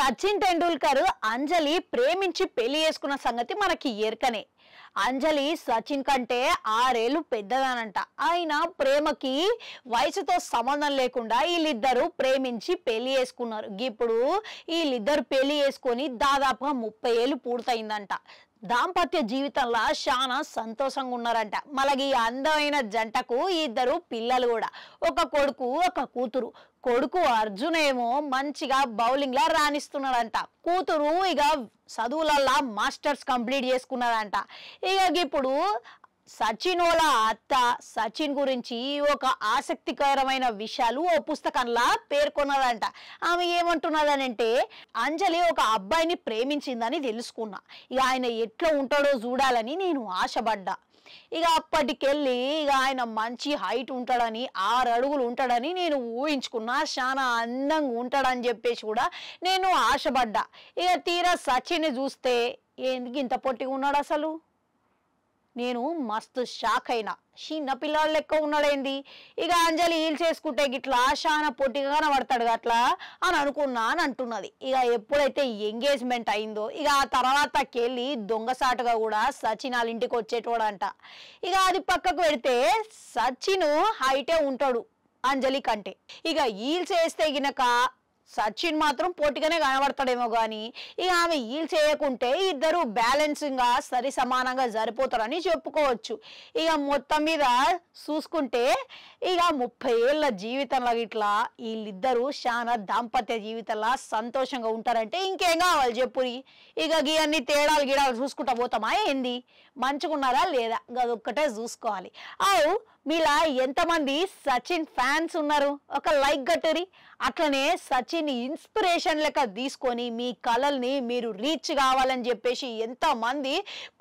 సచిన్ టెండూల్కర్ అంజలి ప్రేమించి పెళ్ళి చేసుకున్న సంగతి మనకి ఎరకనే అంజలి సచిన్ కంటే ఆరేళ్ళు పెద్దదానంట. ఆయన ప్రేమకి వయసుతో సంబంధం లేకుండా వీళ్ళిద్దరూ ప్రేమించి పెళ్ళి చేసుకున్నారు. ఇప్పుడు వీళ్ళిద్దరు పెళ్ళి చేసుకొని దాదాపుగా ముప్పై ఏళ్ళు పూర్తయిందంట. దాంపత్య జీవితంలో చాలా సంతోషంగా ఉన్నారంట మళ్ళీ ఈ అందమైన జంటకు ఇద్దరు పిల్లలు కూడా. ఒక కొడుకు ఒక కూతురు. కొడుకు అర్జున్ ఏమో మంచిగా బౌలింగ్లా రాణిస్తున్నాడంట. కూతురు ఇక చదువులల్లా మాస్టర్స్ కంప్లీట్ చేసుకున్నాడంట ఇక ఇప్పుడు సచిన్ వాళ్ళ అత్త సచిన్ గురించి ఒక ఆసక్తికరమైన విషయాలు ఓ పుస్తకంలా పేర్కొన్నదంట. ఆమె ఏమంటున్నదనంటే అంజలి ఒక అబ్బాయిని ప్రేమించిందని తెలుసుకున్నా. ఇక ఆయన ఎట్లా ఉంటాడో చూడాలని నేను ఆశపడ్డా. ఇక అప్పటికెళ్ళి ఇక ఆయన మంచి హైట్ ఉంటాడని ఆరు అడుగులు ఉంటాడని నేను ఊహించుకున్నా. చాలా అందంగా ఉంటాడని చెప్పేసి కూడా నేను ఆశపడ్డా. ఇక తీరా సచిన్ చూస్తే ఎందుకు ఇంత పొట్టిగా ఉన్నాడు అసలు? నేను మస్తు షాక్ అయినా. చిన్న పిల్లాడు లెక్క ఉన్నాడేంది? ఇక అంజలి హీల్ చేసుకుంటే గిట్లా శాన పొట్టిగా కనబడతాడు అట్లా అని అనుకున్నా అని అంటున్నది. ఇక ఎప్పుడైతే ఎంగేజ్మెంట్ అయిందో ఇక ఆ తర్వాతకెళ్ళి దొంగసాటుగా కూడా సచిన్ వాళ్ళ ఇంటికి వచ్చేటోడంట. ఇక అది పక్కకు పెడితే సచిన్ హైటే ఉంటాడు అంజలి కంటే. ఇక హీల్స్ వేస్తే గినక సచిన్ మాత్రం పోటీగానే కనబడతాడేమో కానీ ఇక ఆమె ఈల్ చేయకుంటే ఇద్దరు బ్యాలెన్సింగ్గా సరి సమానంగా సరిపోతారని చెప్పుకోవచ్చు. ఇక మొత్తం మీద చూసుకుంటే ఇక ముప్పై ఏళ్ళ జీవితంలో ఇట్లా వీళ్ళిద్దరూ చాలా దాంపత్య జీవితంలో సంతోషంగా ఉంటారంటే ఇంకేం కావాలి చెప్పురి ఇక గీ తేడాలు గిడాలు చూసుకుంటా పోతామా ఏంది? మంచుకున్నారా లేదా? అదొక్కటే చూసుకోవాలి. అవు మీలా ఎంతమంది సచిన్ ఫ్యాన్స్ ఉన్నారు? ఒక లైక్ గట్టురి. అట్లనే సచిన్ ఇన్స్పిరేషన్ లెక్క తీసుకొని మీ కళల్ని మీరు రీచ్ కావాలని చెప్పేసి ఎంతమంది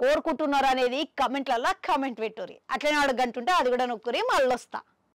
కోరుకుంటున్నారు అనేది కమెంట్లలో కమెంట్ పెట్టుర్రి అట్లనే అడగంటుంటే అది కూడా నొక్కురి మళ్ళొస్తా.